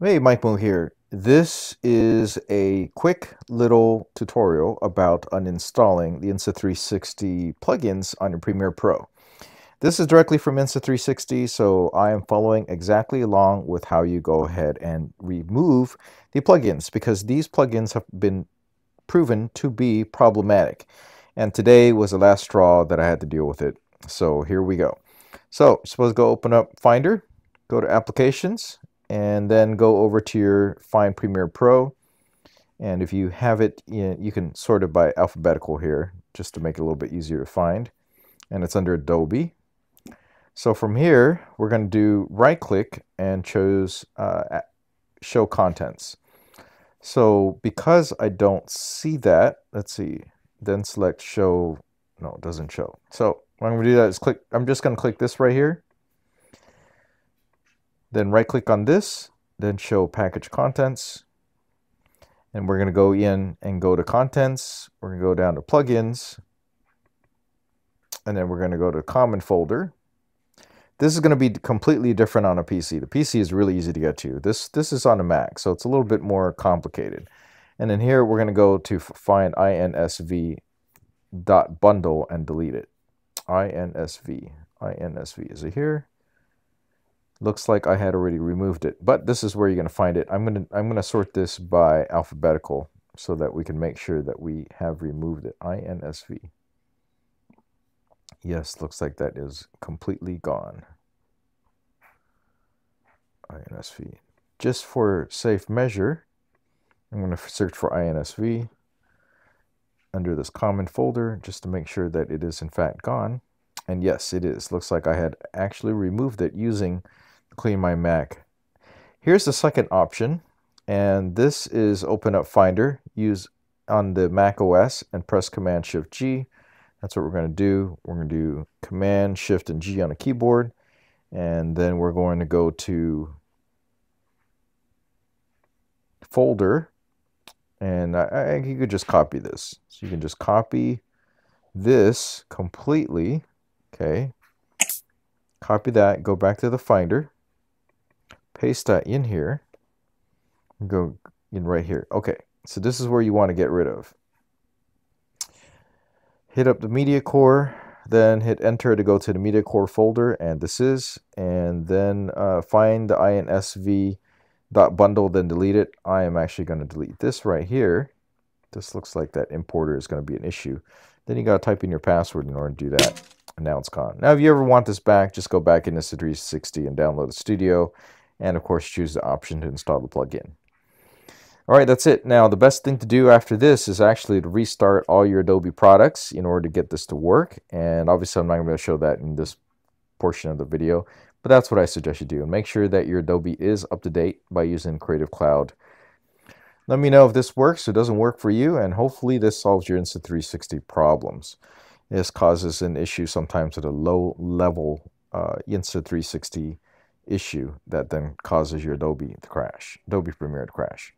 Hey, Mike Mu here. This is a quick little tutorial about uninstalling the Insta360 plugins on your Premiere Pro. This is directly from Insta360, so I am following exactly along with how you go ahead and remove the plugins because these plugins have been proven to be problematic. And today was the last straw that I had to deal with it. So here we go. So, suppose go open up Finder, go to Applications, and then go over to your Find Premiere Pro. And if you have it, you can sort it by alphabetical here, just to make it a little bit easier to find. And it's under Adobe. So from here, we're going to do right click and choose uh, show contents. So because I don't see that, let's see, then select show, no, it doesn't show. So what I'm going to do that is click, I'm just going to click this right here then right click on this, then show package contents. And we're going to go in and go to contents. We're going to go down to plugins. And then we're going to go to common folder. This is going to be completely different on a PC. The PC is really easy to get to. This, this is on a Mac, so it's a little bit more complicated. And then here we're going to go to find insv dot bundle and delete it. insv. insv. Is it here? Looks like I had already removed it, but this is where you're going to find it. I'm going to I'm going to sort this by alphabetical so that we can make sure that we have removed it. INSV. Yes, looks like that is completely gone. INSV. Just for safe measure, I'm going to search for INSV under this common folder just to make sure that it is in fact gone. And yes, it is. Looks like I had actually removed it using CleanMyMac. Here's the second option, and this is open up Finder. Use on the Mac OS and press Command Shift G. That's what we're going to do. We're going to do Command Shift and G on a keyboard, and then we're going to go to folder, and I, I, you could just copy this. So you can just copy this completely. Okay, copy that. Go back to the Finder paste that in here, go in right here. Okay, so this is where you want to get rid of. Hit up the media core, then hit enter to go to the media core folder, and this is, and then uh, find the insv dot bundle, then delete it. I am actually going to delete this right here. This looks like that importer is going to be an issue. Then you got to type in your password in order to do that. And now it's gone. Now, if you ever want this back, just go back into 360 and download the studio and of course choose the option to install the plugin. Alright, that's it. Now, the best thing to do after this is actually to restart all your Adobe products in order to get this to work. And obviously, I'm not going to show that in this portion of the video, but that's what I suggest you do. And make sure that your Adobe is up to date by using Creative Cloud. Let me know if this works or doesn't work for you, and hopefully this solves your Insta360 problems. This causes an issue sometimes at a low level uh, Insta360 issue that then causes your Adobe to crash, Adobe Premiere to crash.